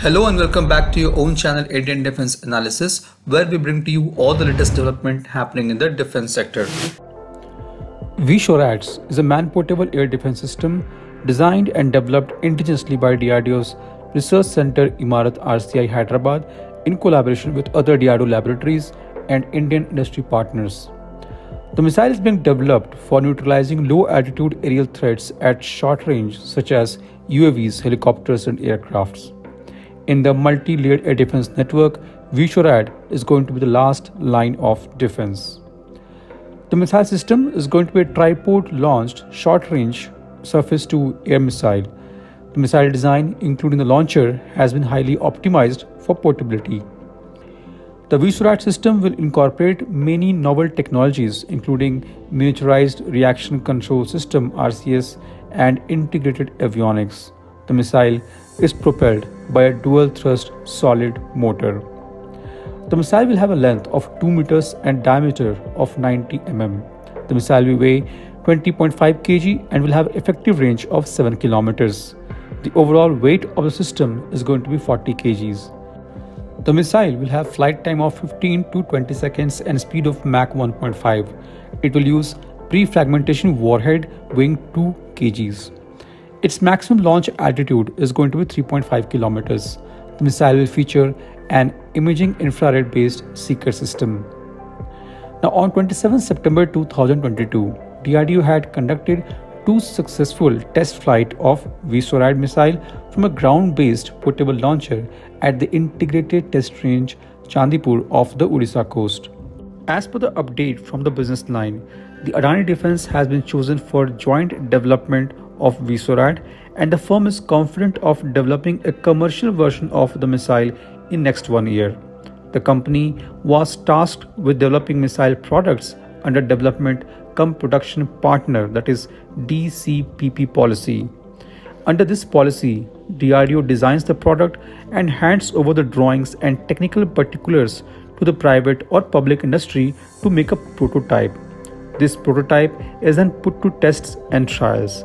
Hello and welcome back to your own channel Indian Defense Analysis where we bring to you all the latest development happening in the defense sector. V-SHORAD is a man-portable air defense system designed and developed indigenously by DRDO's Research Center Imarat RCI Hyderabad in collaboration with other DRDO laboratories and Indian industry partners. The missile is being developed for neutralizing low altitude aerial threats at short range such as UAVs, helicopters and aircrafts. In the multi-layered air defense network, V-SHORAD is going to be the last line of defense. The missile system is going to be a tripod-launched short-range surface-to-air missile. The missile design, including the launcher, has been highly optimized for portability. The V-SHORAD system will incorporate many novel technologies including miniaturized reaction control system RCS and integrated avionics. The missile is propelled by a dual thrust solid motor. The missile will have a length of 2 meters and diameter of 90 mm. The missile will weigh 20.5 kg and will have effective range of 7 kilometers. The overall weight of the system is going to be 40 kgs. The missile will have flight time of 15 to 20 seconds and speed of Mach 1.5. It will use pre-fragmentation warhead weighing 2 kgs. Its maximum launch altitude is going to be 3.5 kilometers. The missile will feature an imaging infrared based seeker system. Now, on 27 September 2022, DRDO had conducted two successful test flight of V-SHORAD missile from a ground-based portable launcher at the integrated test range Chandipur off the Odisha coast. As per the update from the business line, the Adani Defense has been chosen for joint development of V-SHORAD and the firm is confident of developing a commercial version of the missile in next one year. The company was tasked with developing missile products under development cum production partner that is DCPP policy. Under this policy, DRDO designs the product and hands over the drawings and technical particulars to the private or public industry to make a prototype. This prototype is then put to tests and trials.